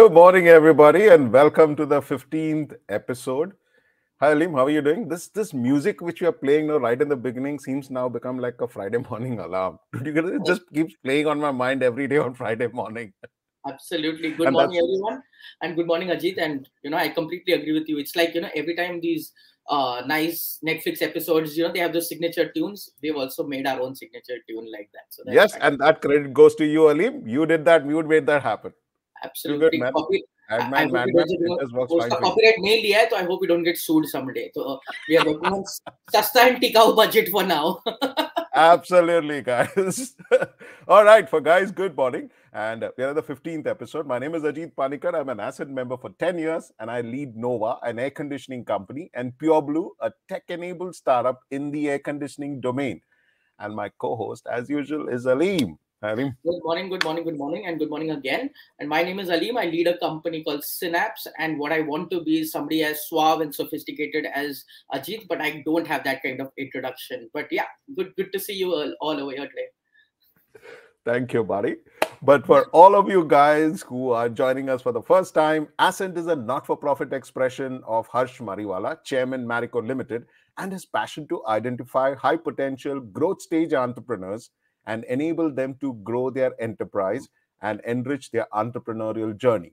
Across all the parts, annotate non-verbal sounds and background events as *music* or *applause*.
Good morning, everybody, and welcome to the 15th episode. Hi, Aleem, how are you doing? This this music which we are playing now right in the beginning seems now become like a Friday *laughs* morning alarm. It just keeps playing on my mind every day on *laughs* Friday morning. Absolutely. Good and morning, everyone, and good morning, Ajit. And you know, I completely agree with you. It's like you know, every time these uh, nice Netflix episodes, you know, they have those signature tunes. They've also made our own signature tune like that. So yes, and that credit goes to you, Aleem. You did that. You made that happen absolutely. Good, Copy, man, I, I man, man, copyright mail liya hai, so I hope you don't get sued someday. So uh, we are working on sasta and tikau budget for now. *laughs* absolutely, guys. *laughs* All right, for guys, good morning. And we are at the 15th episode. My name is Ajit Panikar. I'm an Ascent member for 10 years and I lead Nova, an air conditioning company, and Pure Blue, a tech enabled startup in the air conditioning domain. And my co host, as usual, is Aleem. Aleem. Good morning, good morning, good morning, and good morning again. And my name is Aleem. I lead a company called Synapse. And what I want to be is somebody as suave and sophisticated as Ajit, but I don't have that kind of introduction. But yeah, good, good to see you all, all over here today. Thank you, buddy. But for all of you guys who are joining us for the first time, Ascent is a not for profit expression of Harsh Mariwala, Chairman Marico Limited, and his passion to identify high potential growth stage entrepreneurs and enable them to grow their enterprise and enrich their entrepreneurial journey.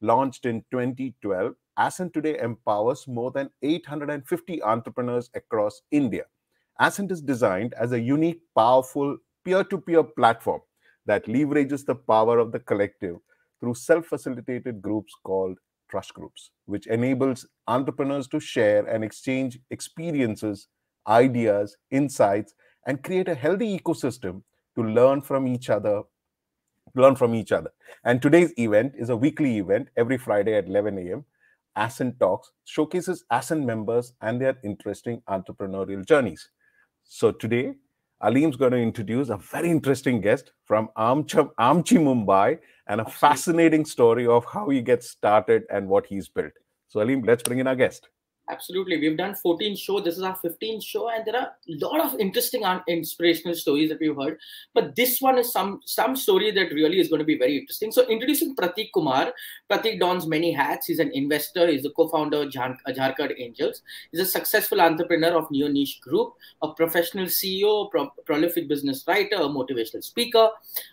Launched in 2012, Ascent today empowers more than 850 entrepreneurs across India. Ascent is designed as a unique, powerful peer to peer platform that leverages the power of the collective through self facilitated groups called trust groups, which enables entrepreneurs to share and exchange experiences, ideas, insights, and create a healthy ecosystem to learn from each other learn from each other. And today's event is a weekly event every friday at 11 a.m ascent talks showcases ascent members and their interesting entrepreneurial journeys. So today Aleem's going to introduce a very interesting guest from Amchi, Amchi mumbai and a fascinating story of how he gets started and what he's built. So Aleem let's bring in our guest Absolutely. We've done 14 shows. This is our 15th show, and there are a lot of interesting and inspirational stories that we've heard. But this one is some some story that really is going to be very interesting. So, introducing Prateek Kumar. Prateek dons many hats. He's an investor. He's the co-founder of Jharkhand Angels. He's a successful entrepreneur of Neoniche Group, a professional CEO, pro- prolific business writer, a motivational speaker.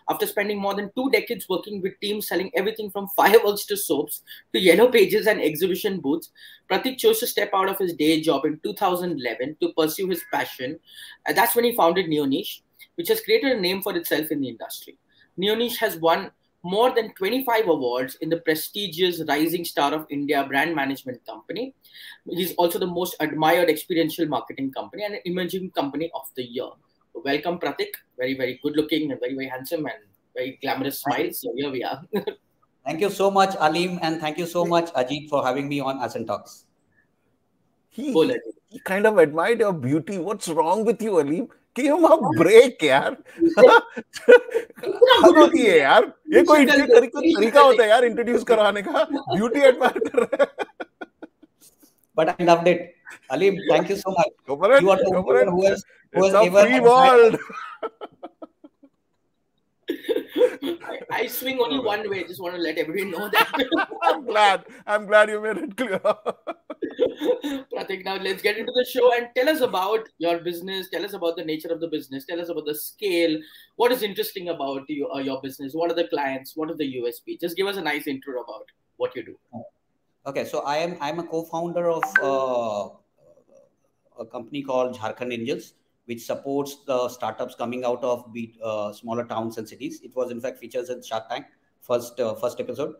After spending more than two decades working with teams selling everything from fireworks to soaps to yellow pages and exhibition booths, Prateek chose to step out of his day job in 2011 to pursue his passion. And that's when he founded Neoniche, which has created a name for itself in the industry. Neoniche has won more than 25 awards in the prestigious Rising Star of India brand management company. He's also the most admired experiential marketing company and an emerging company of the year. Welcome, Prateek. Very, very good looking and very, very handsome and very glamorous smile. So here we are. *laughs* Thank you so much, Aleem, and thank you so much, Ajit, for having me on Ascent Talks. He, he, kind of admired your beauty. What's wrong with you, Aleem? give him a break यार करो ये यार ये कोई तरीका तरीका होता है यार इंट्रोड्यूस करवाने का ब्यूटी एडमायर कर रहा है but I loved it. Aleem, thank you so much. Go for it. You are the Go for it. who has, who. I, I, swing only one way. Just want to let everyone know that. *laughs* I'm glad. I'm glad you made it clear. Prateek, now let's get into the show and tell us about your business. Tell us about the nature of the business. Tell us about the scale. What is interesting about you, uh, your business? What are the clients? What are the USP? Just give us a nice intro about what you do. Okay, so I am I'm a co-founder of uh, a company called Jharkhand Angels which supports the startups coming out of be, uh, smaller towns and cities. It was in fact featured in Shark Tank first uh, first episode.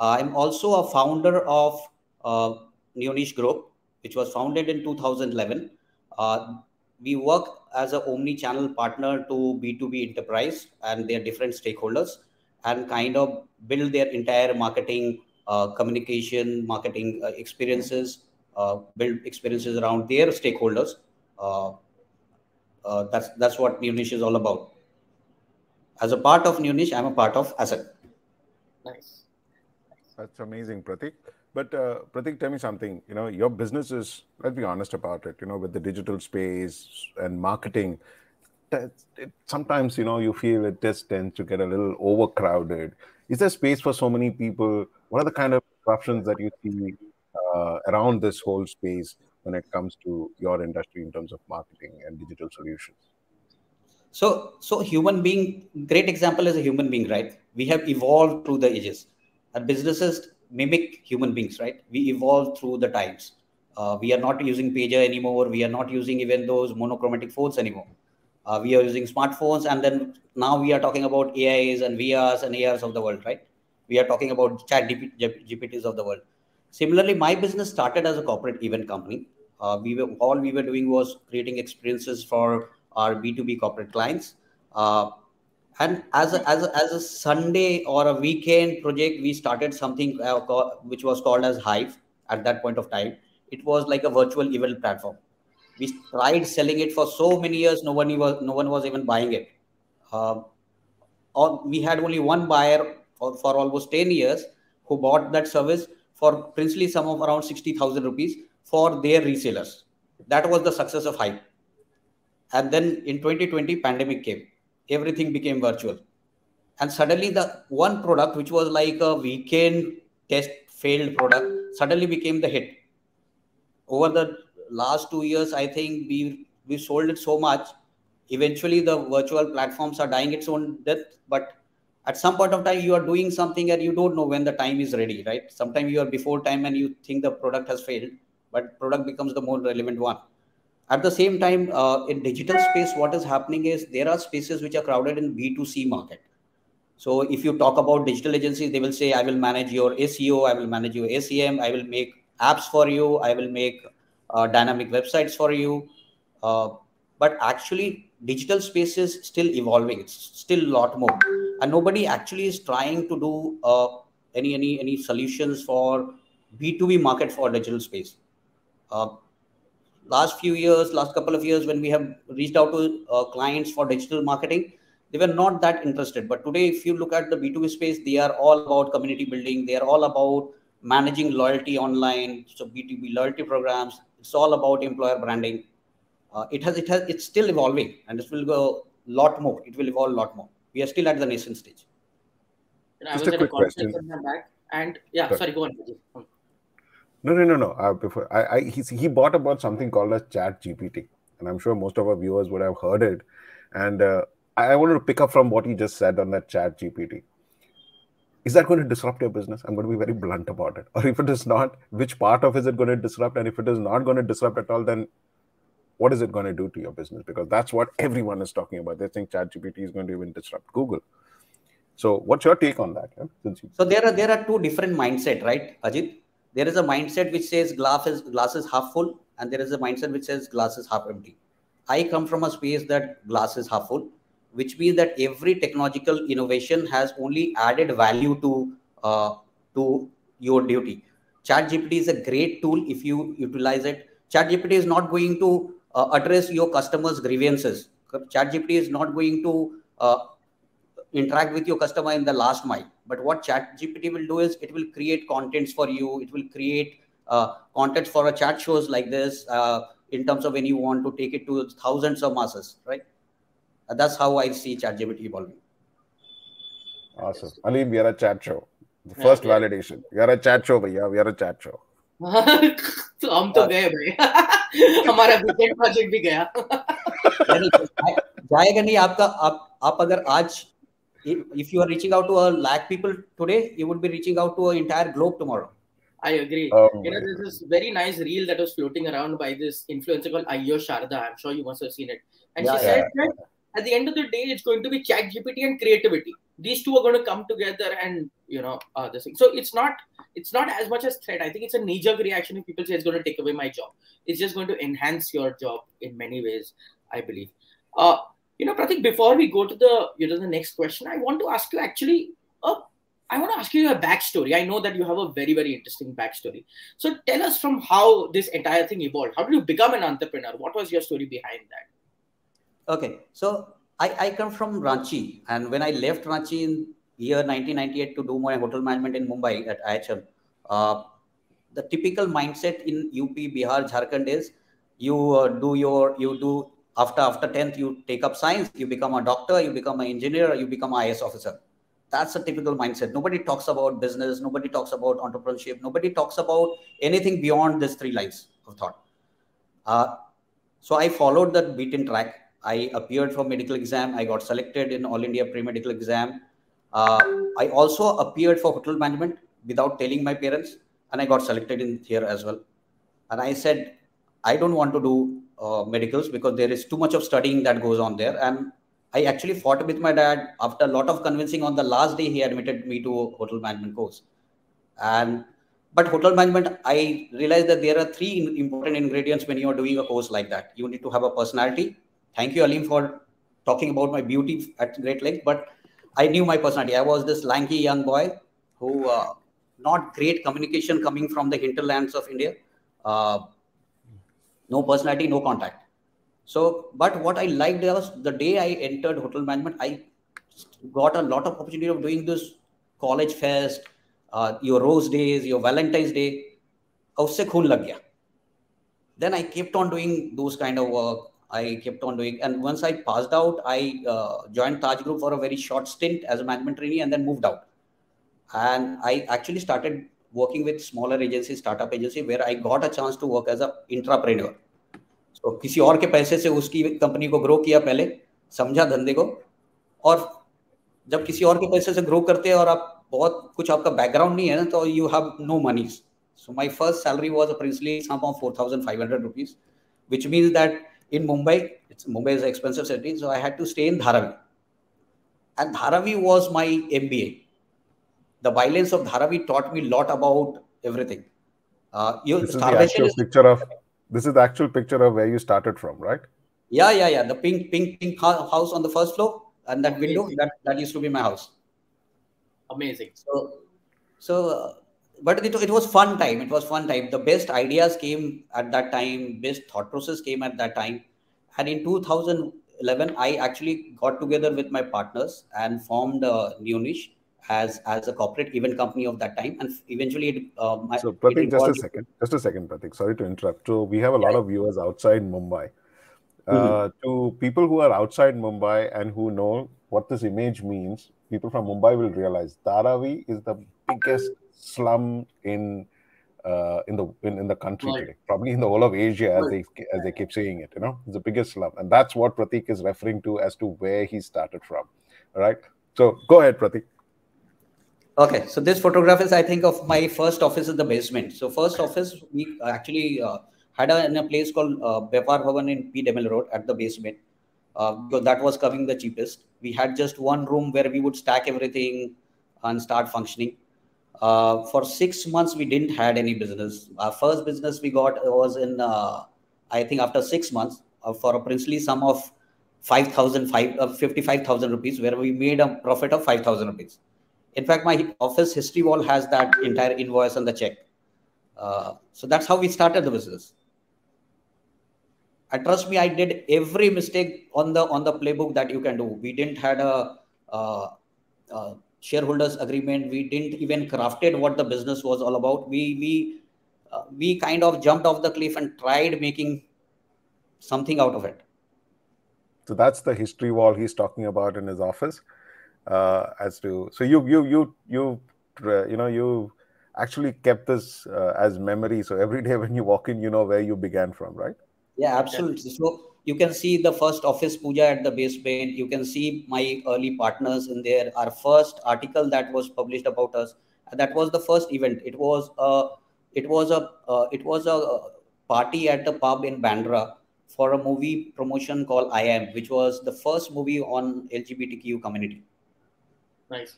Uh, I'm also a founder of uh, Neoniche Group, which was founded in 2011. Uh, we work as an omni-channel partner to B2B enterprise and their different stakeholders, and kind of build their entire marketing, uh, communication, marketing uh, experiences, build experiences around their stakeholders uh, that's that's what Neoniche is all about. As a part of Neoniche, I'm a part of Ascent. Nice. That's amazing, Prateek. But uh, Prateek, tell me something. You know, your business is. Let's be honest about it. You know, with the digital space and marketing, it, sometimes you know you feel it just tends to get a little overcrowded. is there space for so many people? What are the kind of disruptions that you see uh, around this whole space when it comes to your industry in terms of marketing and digital solutions? So, so human being, great example is a human being, right? We have evolved through the ages. And businesses mimic human beings, right? We evolve through the times. Uh, we are not using pager anymore. We are not using even those monochromatic phones anymore. Uh, we are using smartphones, and then now we are talking about AIs and VRs and ARs of the world, right? We are talking about chat GPTs of the world. Similarly, my business started as a corporate event company. Uh, we were all we were doing was creating experiences for our B2B corporate clients. Uh, and as a, as a, as a Sunday or a weekend project, we started something uh, which was called as Hive at that point of time. It was like a virtual event platform. We tried selling it for so many years, no one was no one was even buying it. Uh, we had only one buyer for, for almost 10 years who bought that service for princely sum of around 60,000 rupees for their resellers. That was the success of Hype. and then in 2020 pandemic came everything became virtual and suddenly the one product which was like a weekend test failed product suddenly became the hit over the last two years i think we we sold it so much eventually the virtual platforms are dying its own death but at some point of time you are doing something and you don't know when the time is ready right sometimes you are before time and you think the product has failed but product becomes the more relevant one at the same time, uh, in digital space, what is happening is there are spaces which are crowded in B2C market. So if you talk about digital agencies, they will say, I will manage your SEO, I will manage your SEM, I will make apps for you, I will make uh, dynamic websites for you. Uh, but actually, digital space is still evolving. It's still a lot more, and nobody actually is trying to do uh, any any any solutions for B2B market for digital space. Uh, last few years, last couple of years, when we have reached out to uh, clients for digital marketing, they were not that interested. But today, if you look at the B2B space, they are all about community building. They are all about managing loyalty online. So B2B loyalty programs. It's all about employer branding. Uh, it has, it has, it's still evolving, and it will go a lot more. It will evolve a lot more. We are still at the nascent stage. Just a quick question. And yeah, sorry, sorry go on. No, no, no, no. Uh, before I, I he, he bought about something called as Chat GPT, and I'm sure most of our viewers would have heard it. And uh, I, I wanted to pick up from what he just said on that Chat GPT. Is that going to disrupt your business? I'm going to be very blunt about it. *laughs* Or if it is not, which part of is it going to disrupt? And if it is not going to disrupt at all, then what is it going to do to your business? Because that's what *laughs* everyone is talking about. They think ChatGPT is going to even disrupt Google. So, what's your take on that? Yeah? So there are there are two different mindset, right, Ajit? there is a mindset which says glass is glass is half full and there is a mindset which says glass is half empty i come from a space that glass is half full which means that every technological innovation has only added value to uh, to your duty chat gpt is a great tool if you utilize it chat gpt is not going to uh, address your customers grievances. Chatgpt is not going to uh, interact with your customer in the last mile. But what chatgpt will do is it will create contents for you. It will create uh, content for a chat shows like this uh, in terms of when you want to take it to thousands of masses right? Uh, that's how i see chatgpt evolving. Awesome. Ali we are a chat show. The first validation. We are a chat show bhaiya. We are a chat show. hum to gaye हमारा weekend project भी गया जाएगा नहीं आपका आप आप अगर आज if you are reaching out to a lakh people today, you would be reaching out to an entire globe tomorrow. I agree. Oh you know, there's this very nice reel that was floating around by this influencer called Aiyyo Shraddha. I'm sure you must have seen it. And yeah, she yeah, said yeah. that at the end of the day, it's going to be chat GPT and creativity. These two are going to come together and you know uh, this thing. So it's not it's not as much as threat. I think it's a knee-jerk reaction if people say it's going to take away my job. It's just going to enhance your job in many ways, I believe. Uh, you know, Prateek, before we go to the you know the next question, I want to ask you actually. Uh, I want to ask you a backstory. I know that you have a very very interesting backstory. So tell us from how this entire thing evolved. How did you become an entrepreneur? What was your story behind that? Okay, so I, I come from Ranchi, and when I left Ranchi in year 1998 to do my hotel management in Mumbai at IHM, uh, the typical mindset in UP, Bihar, Jharkhand is you uh, do your you do after after 10th you take up science you become a doctor you become an engineer you become an IAS officer that's a typical mindset. Nobody talks about business. Nobody talks about entrepreneurship. Nobody talks about anything beyond these three lines of thought. Uh, so I followed that beaten track. I appeared for medical exam. I got selected in All India pre-medical exam. Uh, I also appeared for hotel management without telling my parents, and I got selected in here as well. And I said, I don't want to do uh, medicals because there is too much of studying that goes on there. And I actually fought with my dad after a lot of convincing. On the last day, he admitted me to hotel management course. And but hotel management, I realized that there are three important ingredients when you are doing a course like that. You need to have a personality thank you, Aleem, for talking about my beauty at great length. But I knew my personality. I was this lanky young boy who, uh, not great communication coming from the hinterlands of India. Uh, no personality, no contact. So, but what I liked was the day I entered hotel management, I got a lot of opportunity of doing this college fest, uh, your rose days, your Valentine's Day. then i kept on doing those kind of work I kept on doing, and once I passed out, I uh, joined Taj Group for a very short stint as a management trainee, and then moved out. And I actually started working with smaller agency, startup agency, where I got a chance to work as an intrapreneur. तो किसी और के पैसे से उसकी company को grow किया पहले समझा धंधे को और जब किसी और के पैसे से ग्रो करते हैं और आप बहुत कुछ आपका बैकग्राउंड नहीं है ना तो you have no money so my first salary was a princely sum of 4500 rupees which means that in Mumbai, it's, Mumbai is an expensive city, so I had to stay in Dharavi. And Dharavi was my MBA. The violence of Dharavi taught me a lot about everything. Uh, you, this is the actual is, picture of this is the actual picture of where you started from, right? Yeah, yeah, yeah. The pink, pink, pink house on the first floor, and that Amazing. window that that used to be my house. Amazing. So, so, uh, but it, it was fun time. It was fun time. The best ideas came at that time. Best thought process came at that time. And in 2011, I actually got together with my partners and formed a new niche as as a corporate event company of that time, and eventually it. Um, so, Prateek, just a second, just a second, Prateek. Sorry to interrupt. So, we have a lot of viewers outside Mumbai. Uh, mm-hmm. To people who are outside Mumbai and who know what this image means, people from Mumbai will realize Dharavi is the biggest slum in uh, in the in, in the country right. today, probably in the whole of Asia, as right. they as they keep saying it. You know, it's the biggest slum, and that's what Prateek is referring to as to where he started from. All right. So go ahead, Prateek. Okay, so this photograph is, I think, of my first office in the basement. So first office, we actually uh, had a, in a place called uh, Bepar Bhavan in P. D'Mello Road at the basement. Uh, because that was coming the cheapest. We had just one room where we would stack everything and start functioning. Uh, for six months, we didn't had any business. Our first business we got was in, uh, I think, after six months uh, for a princely sum of 5,000, 5, uh, 55,000 rupees, where we made a profit of 5,000 rupees. In fact, my office history wall has that entire invoice and the check. Uh, so that's how we started the business. And trust me, I did every mistake on the on the playbook that you can do. We didn't had a uh, shareholders agreement. We didn't even crafted what the business was all about. We we uh, we kind of jumped off the cliff and tried making something out of it. So that's the history wall he's talking about in his office uh, as to so you you you you uh, you know you actually kept this uh, as memory so every day *laughs* when you walk in you know where you began from right yeah absolutely so you can see the first office puja at the basement you can see my early partners in there our first article that was published about us that was the first event it was a it was a uh, it was a party at the pub in bandra for a movie promotion called i am which was the first movie on lgbtq community Nice.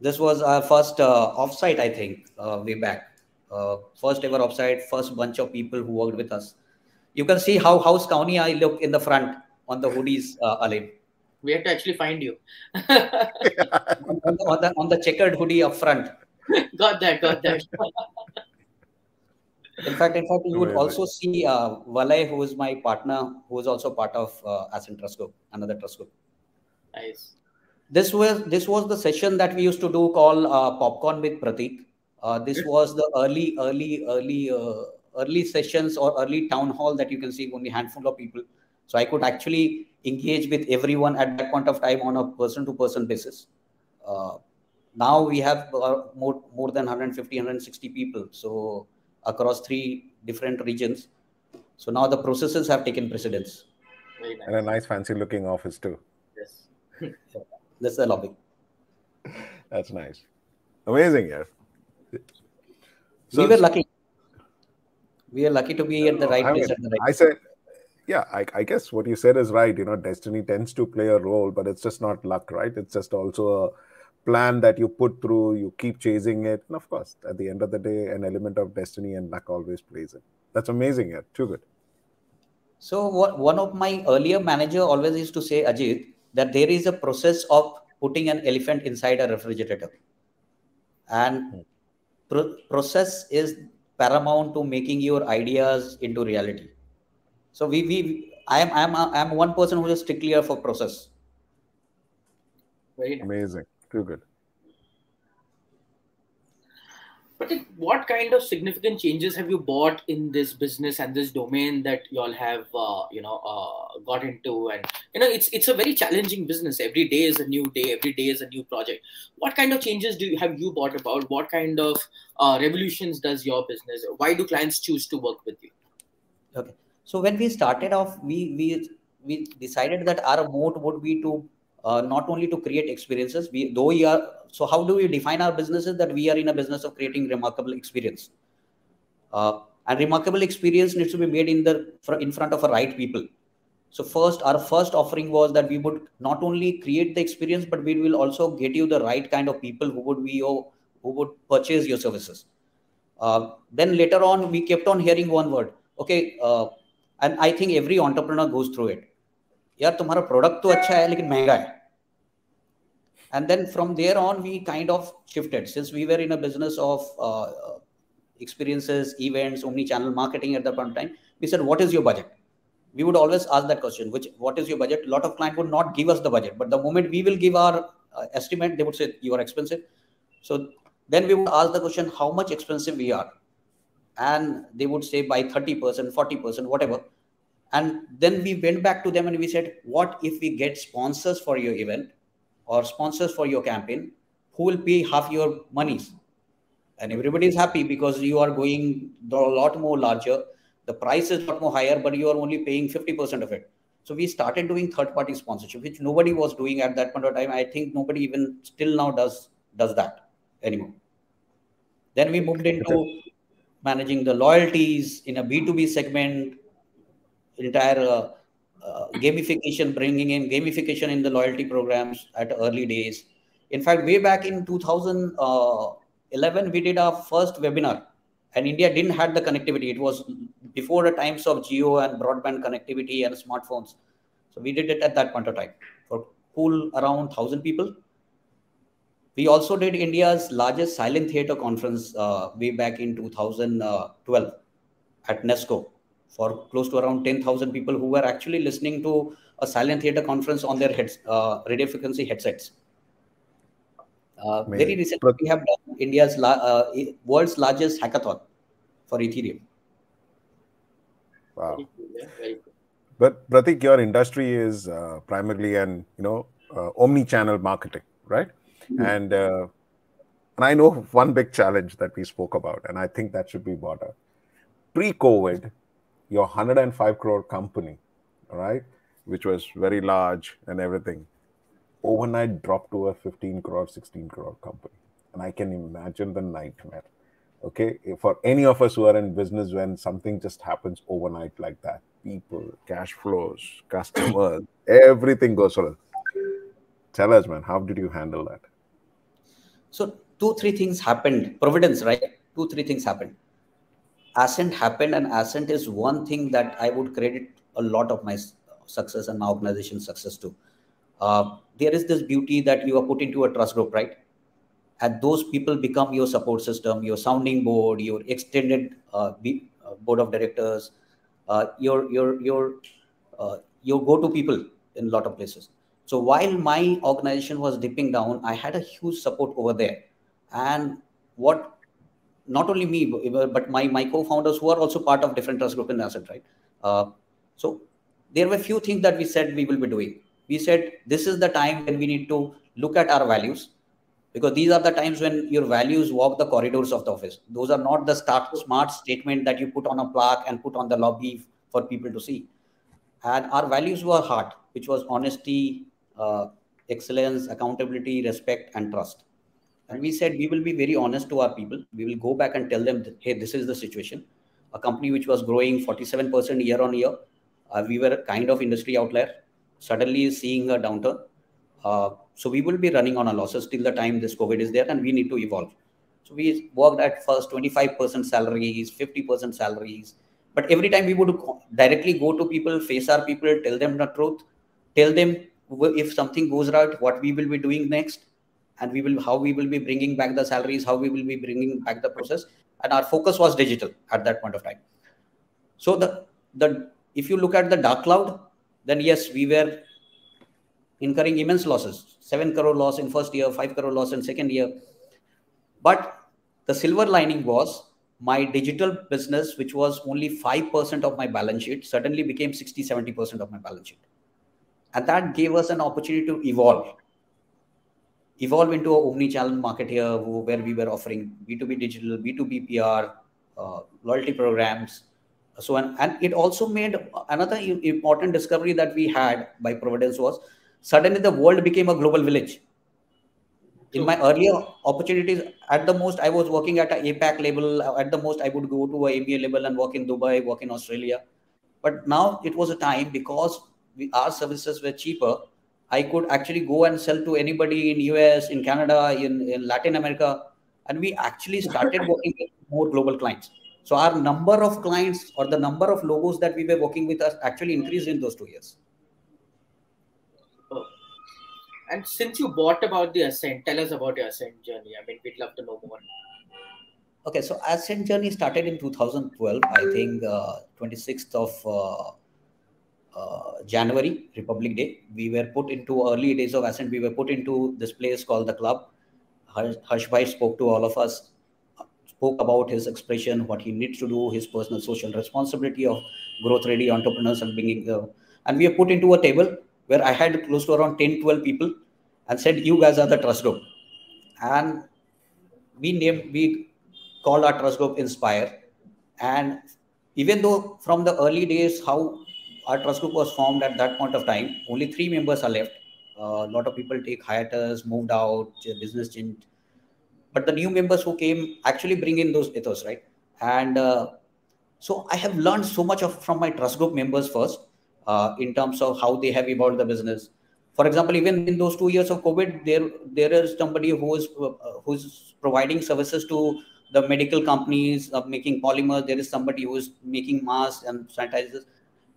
This was our first uh, offsite, I think, uh, way back. Uh, first ever offsite, first bunch of people who worked with us. You can see how House County I look in the front on the hoodies, uh, Aleem. We have to actually find you. on, *laughs* the, on, the, on the checkered hoodie up front. *laughs* got that, got that. *laughs* in fact, in fact, you would also see uh, Valay, who is my partner, who is also part of uh, Ascent Trust Group, another trust group. Nice this was this was the session that we used to do called uh, popcorn with Prateek uh, this was the early early early uh, early sessions or early town hall that you can see only handful of people. So i could actually engage with everyone at that point of time on a person to person basis. Uh, now we have uh, more more than 150 160 people so across three different regions. So now the processes have taken precedence. Nice. and a nice fancy looking office too. Yes. *laughs* That's the lobby. That's nice. Amazing yeah. So, we were lucky we are lucky to be at the right I place at the right i said yeah I, I, guess what you said is right you know destiny tends to play a role but it's just not luck right it's just also a plan that you put through, you keep chasing it. And of course, at the end of the day, an element of destiny and luck always plays it. That's amazing. Yeah, too good. So what one of my earlier manager always used to say, Ajit, that there is a process of putting an elephant inside a refrigerator. And hmm. pro- process is paramount to making your ideas into reality. So we, we I am I am I am one person who is strictly for process. Very nice. amazing. Too good. But what kind of significant changes have you bought in this business and this domain that you all have, uh, you know, uh, got into? And you know, it's it's a very challenging business. Every day is a new day. Every day is a new project. What kind of changes do you have you bought about? What kind of uh, revolutions does your business? Why do clients choose to work with you? Okay, so when we started off, we we we decided that our mode would be to uh, not only to create experiences we though we are so how do we define our businesses that we are in a business of creating remarkable experience uh, and remarkable experience needs to be made in the in front of a right people so first our first offering was that we would not only create the experience but we will also get you the right kind of people who would be your who would purchase your services uh, then later on we kept on hearing one word okay uh, and i think every entrepreneur goes through it यार तुम्हारा product तो अच्छा है लेकिन महंगा है and then from there on we kind of shifted. Since we were in a business of uh, experiences events omni channel marketing at that point in time we said what is your budget? We would always ask that question which what is your budget? A lot of clients would not give us the budget but the moment we will give our uh, estimate they would say you are expensive. So then we would ask the question how much expensive we are? And they would say by 30% 40% whatever. And then we went back to them and we said, what if we get sponsors for your event or sponsors for your campaign who will pay half your monies? And everybody is happy because you are going a lot more larger. The price is lot more higher, but you are only paying 50% of it. So we started doing third-party sponsorship, which nobody was doing at that point of time. I think nobody even still now does does that anymore. Then we moved into managing the loyalties in a B2B segment, entire uh, uh, gamification, bringing in gamification in the loyalty programs at early days. In fact, way back in 2011, we did our first webinar, and India didn't have the connectivity. It was before the times of Jio and broadband connectivity and smartphones. So we did it at that point of time for cool around 1,000 people. We also did India's largest silent theater conference uh, way back in 2012 at NESCO for close to around 10,000 people who were actually listening to a silent theater conference on their heads, uh, radio frequency headsets. Uh, very recently, we have done India's la- uh, world's largest hackathon for Ethereum. Wow. But Prateek, your industry is uh, primarily an you know uh, omni-channel marketing, right? Mm-hmm. And uh, and I know one big challenge that we spoke about, and I think that should be brought up. Pre-COVID, your 105 crore company, right, which was very large and everything, overnight dropped to a 15 crore, 16 crore company. And I can imagine the nightmare. Okay, for any of us who are in business, when something just happens overnight like that, people, cash flows, customers, *clears throat* everything goes wrong. Tell us, man, how did you handle that? So, two, three things happened. Providence, right? Two, three things happened ascent happened and ascent is one thing that i would credit a lot of my success and my organization success to. Uh, there is this beauty that you are put into a trust group right? And those people become your support system your sounding board your extended uh, uh board of directors uh, your your your uh, your go-to people in a lot of places. So while my organization was dipping down i had a huge support over there. And what not only me, but my, my co-founders who are also part of different trust group in Ascent right? Uh, so there were a few things that we said we will be doing. We said this is the time when we need to look at our values because these are the times when your values walk the corridors of the office. Those are not the start, smart statement that you put on a plaque and put on the lobby for people to see. And our values were hard, which was honesty, uh, excellence, accountability, respect, and trust. And we said we will be very honest to our people. We will go back and tell them, hey, this is the situation. A company which was growing 47% year on year, uh, we were a kind of industry outlier. Suddenly seeing a downturn. Uh, so we will be running on a losses till the time this COVID is there, and we need to evolve. So we worked at first 25% salaries, 50% salaries. But every time we would directly go to people, face our people, tell them the truth, tell them if something goes right, what we will be doing next, and we will how we will be bringing back the salaries, how we will be bringing back the process. And our focus was digital at that point of time. So the the if you look at the dark cloud, then yes, we were incurring immense losses 7 crore loss in first year 5 crore loss in second year but the silver lining was my digital business which was only 5% of my balance sheet suddenly became 60 70% of my balance sheet and that gave us an opportunity to evolve evolve into a omni-channel market here where we were offering b2b digital b2b pr uh, loyalty programs so and, and it also made another important discovery that we had by providence was suddenly the world became a global village. In my earlier opportunities at the most i was working at a apac label. At the most i would go to a EMEA label and work in dubai work in australia. But now it was a time because we, our services were cheaper i could actually go and sell to anybody in us in canada in, in latin america and we actually started *laughs* working with more global clients so our number of clients or the number of logos that we were working with us actually increased in those two years And since you bought about the Ascent, tell us about your Ascent journey. I mean, we'd love to know more. Okay, so Ascent journey started in 2012. I think uh, 26th of uh, Uh, January, Republic Day. We were put into early days of Ascent. We were put into this place called the club. Harsh spoke to all of us, spoke about his expression, what he needs to do, his personal social responsibility of growth ready entrepreneurs and bringing. And we are put into a table where I had close to around 10, 12 people and said, You guys are the trust group. And we named, we called our trust group Inspire. And even though from the early days, how our trust group was formed at that point of time, only three members are left. Uh, a lot of people take hiatus, moved out, business changed. But the new members who came actually bring in those ethos, right? And uh, so I have learned so much of from my trust group members first uh, in terms of how they have evolved the business. For example, even in those two years of COVID, there there is somebody who is uh, who's providing services to the medical companies of making polymers. There is somebody who is making masks and sanitizers,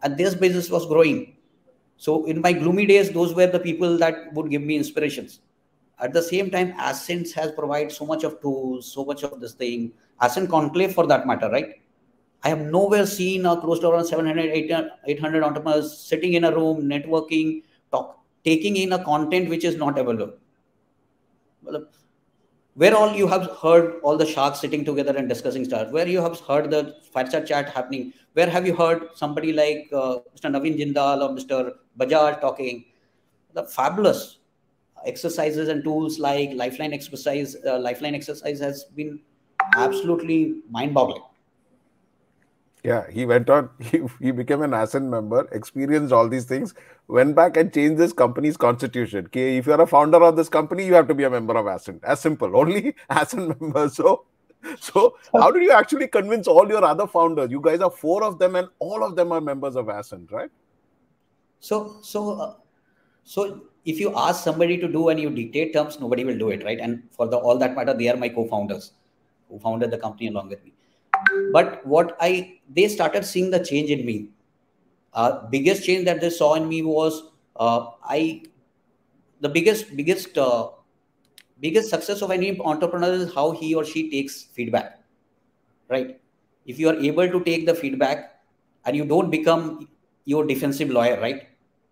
and this business was growing. So in my gloomy days, those were the people that would give me inspirations. At the same time, Ascent has provided so much of tools, so much of this thing. Ascent Conclave, for that matter, right? I have nowhere seen a close to around 700, 800 entrepreneurs sitting in a room, networking, talk, taking in a content which is not available. Where all you have heard all the sharks sitting together and discussing stuff, where you have heard the fireside chat happening, where have you heard somebody like uh, Mr. Naveen Jindal or Mr. Bajaj talking? The fabulous exercises and tools like Lifeline exercise, uh, Lifeline exercise has been absolutely mind-boggling yeah, he went on, *laughs* he, he became an Ascent member, experienced all these things, went back and changed this company's constitution. Okay, if you're a founder of this company, you have to be a member of Ascent. As simple, *laughs* only Ascent members. So, so how did you actually convince all your other founders? You guys are four of them, and all of them are members of Ascent, right? So, so, uh, so if you ask somebody to do and you dictate terms, nobody will do it, right? And for the all that matter, they are my co-founders who founded the company along with me but what i they started seeing the change in me. Uh, biggest change that they saw in me was uh, i the biggest biggest uh, biggest success of any entrepreneur is how he or she takes feedback right? If you are able to take the feedback and you don't become your defensive lawyer right?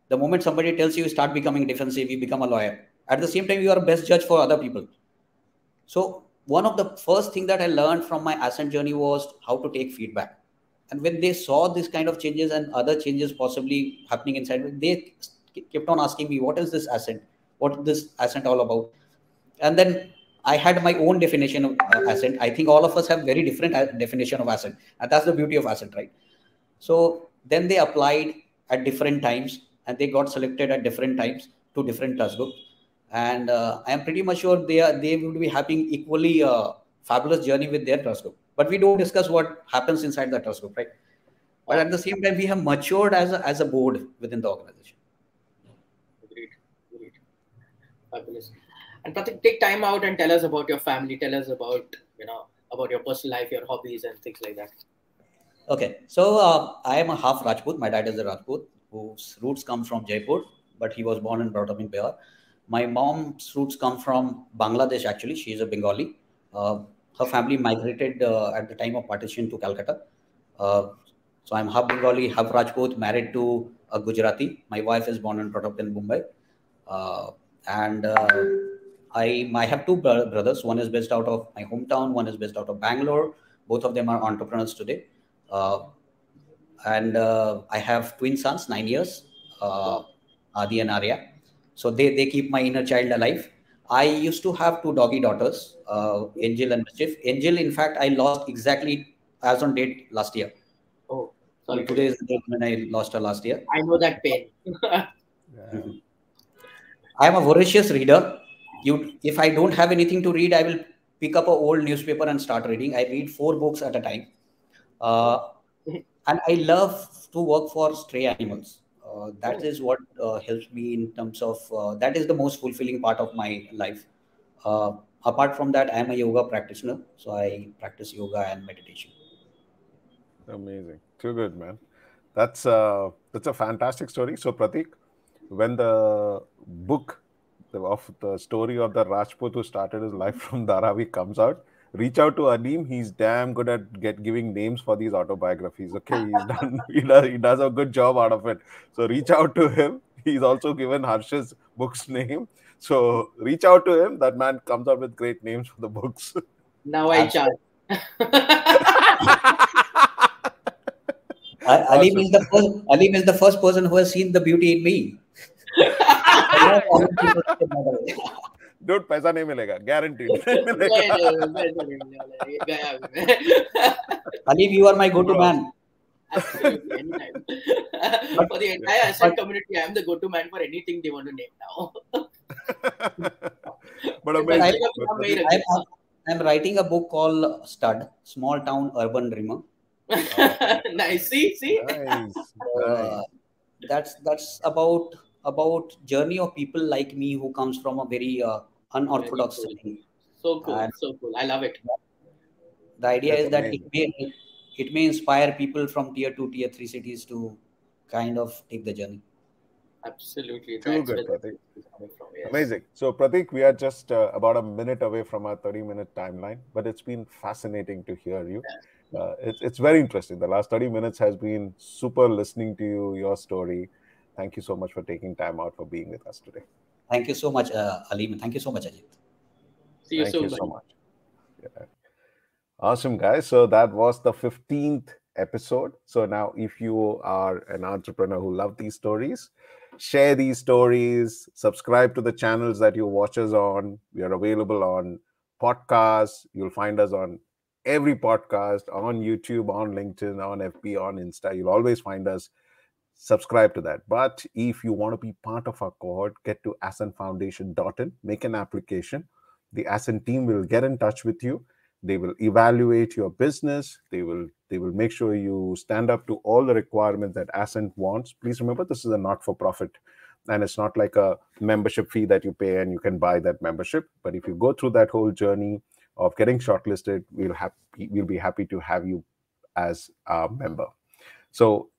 The moment somebody tells you you start becoming defensive you become a lawyer. At the same time you are best judge for other people. So one of the first thing that I learned from my ascent journey was how to take feedback. And when they saw this kind of changes and other changes possibly happening inside, they kept on asking me, "What is this ascent? What is this ascent all about?" and then I had my own definition of uh, ascent. I think all of us have very different uh, definition of ascent, and that's the beauty of ascent, right? So then they applied at different times, and they got selected at different times to different trust groups. And uh, I am pretty much sure they are they would be having equally uh, fabulous journey with their trust group. But we don't discuss what happens inside the trust group, right? But at the same time, we have matured as a, as a board within the organization. Great, great, fabulous. And Prateek, take time out and tell us about your family. Tell us about you know about your personal life, your hobbies, and things like that. Okay, so uh, I am a half Rajput. My dad is a Rajput whose roots come from Jaipur, but he was born and brought up in Bihar. My mom's roots come from Bangladesh. Actually, she is a Bengali. Uh, her family migrated uh, at the time of partition to Calcutta. Uh, so I'm half Bengali, half Rajput, married to a Gujarati. My wife is born and brought up in Mumbai, uh, and uh, I, I have two brothers. One is based out of my hometown. One is based out of Bangalore. Both of them are entrepreneurs today. Uh, and I have twin sons, nine years, Adi and Arya. So they, they keep my inner child alive. I used to have two doggy daughters, uh, Angel and Mischief. Angel, in fact, I lost exactly as on date last year. Oh, sorry. Today is the date when I lost her last year. I know that pain. yeah. *laughs* I am a voracious reader you if i don't have anything to read i will pick up a old newspaper and start reading i read four books at a time uh, *laughs* and i love to work for stray animals uh, that is what uh, helps me in terms of uh, that is the most fulfilling part of my life. Uh, apart from that i am a yoga practitioner so i practice yoga and meditation. Amazing. Too good man. That's uh that's a fantastic story. So Prateek when the book of the story of the Rajput who started his life *laughs* from Dharavi comes out, reach out to Aleem. He's damn good at get giving names for these autobiographies. Okay, he's *laughs* done. He does. He does a good job out of it. So reach out to him. He's also given Harsh's book's name. So reach out to him. That man comes up with great names for the books. Now I charge. Aleem is the first. Aleem is the first person who has seen the beauty in me. *laughs* Dot पैसा नहीं मिलेगा guarantee ally you are my go to man small town urban dreamers about about journey of people like me who comes from a very unorthodox very cool. So cool, and so cool. I love it. The idea That's is that it may it may inspire people from tier two, tier three cities to kind of take the journey. Absolutely. Too good, Prateek. yes. Amazing. So, Prateek, we are just uh, about a minute away from our 30 minute timeline, but it's been fascinating to hear you. Uh, it's, it's very interesting. The last 30 minutes has been super listening to you, your story, Thank you so much for taking time out for being with us today. Thank you so much, uh, Aleem. Thank you so much, Ajit. See you Thank soon. you so much. Yeah. Awesome, guys. So that was the 15th episode. So now, if you are an entrepreneur who love these stories, share these stories, subscribe to the channels that you watch us on. We are available on podcasts. You'll find us on every podcast on YouTube, on LinkedIn, on FB, on Insta. You'll always find us subscribe to that. But if you want to be part of our cohort, get to ascentfoundation.in, make an application. The Ascent team will get in touch with you. They will evaluate your business. They will they will make sure you stand up to all the requirements that Ascent wants. Please remember this is a not-for-profit. And it's not like a membership fee that you pay and you can buy that membership. But if you go through that whole journey of getting shortlisted, we'll have we'll be happy to have you as a member. So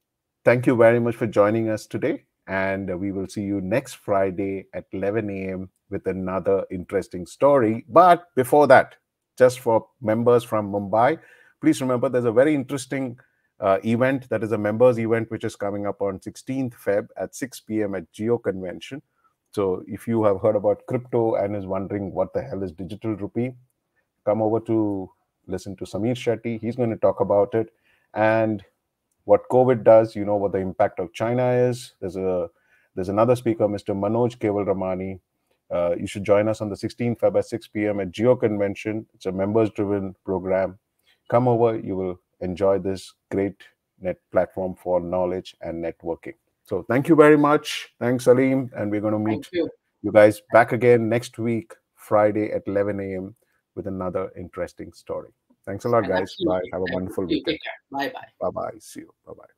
Thank you very much for joining us today. And we will see you next Friday at 11 a.m. with another interesting story. But before that, just for members from Mumbai, please remember there's a very interesting uh, event that is a members event which is coming up on 16th Feb at 6 p.m. at Jio Convention. So if you have heard about crypto and is wondering what the hell is digital rupee, come over to listen to Samir Shetty. He's going to talk about it. And what COVID does, you know what the impact of China is. There's a there's another speaker, Mr. Manoj Kewalramani. Uh, you should join us on the 16th Feb at 6 p.m. at Jio Convention. It's a members-driven program. Come over. You will enjoy this great net platform for knowledge and networking. So thank you very much. Thanks, Aleem. And we're going to meet you. you guys back again next week, Friday at 11 a.m. with another interesting story. Thanks a lot, guys. Bye. Have a wonderful weekend. Take care. Bye bye. Bye bye. See you. Bye bye.